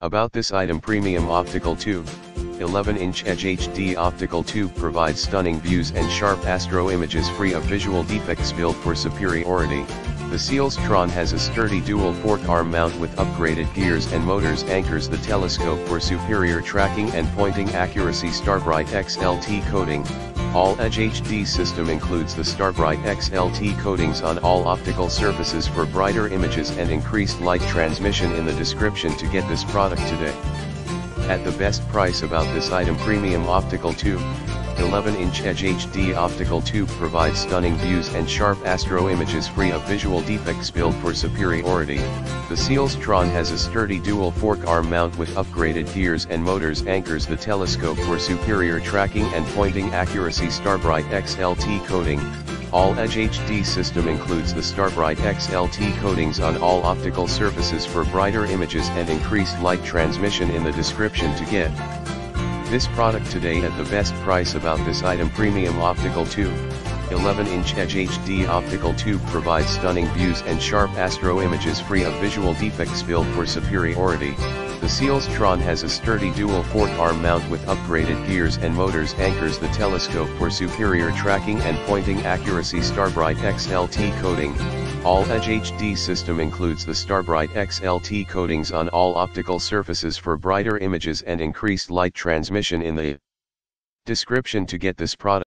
About this item premium optical tube, 11-inch Edge HD optical tube provides stunning views and sharp astro images free of visual defects built for superiority. The Celestron has a sturdy dual fork arm mount with upgraded gears and motors anchors the telescope for superior tracking and pointing accuracy Starbright XLT coating. All Edge HD system includes the Starbright XLT coatings on all optical surfaces for brighter images and increased light transmission in the description to get this product today. At the best price about this item premium optical tube, 11-inch Edge HD optical tube provides stunning views and sharp astro images free of visual defects built for superiority. The Celestron has a sturdy dual fork arm mount with upgraded gears and motors anchors the telescope for superior tracking and pointing accuracy Starbright XLT coating. All Edge HD system includes the Starbright XLT coatings on all optical surfaces for brighter images and increased light transmission in the description to get. This product today at the best price about this item premium optical tube. 11-inch Edge HD optical tube provides stunning views and sharp astro images free of visual defects built for superiority. The Celestron has a sturdy dual fork arm mount with upgraded gears and motors anchors the telescope for superior tracking and pointing accuracy Starbright XLT coating. All Edge HD system includes the Starbright XLT coatings on all optical surfaces for brighter images and increased light transmission in the description to get this product.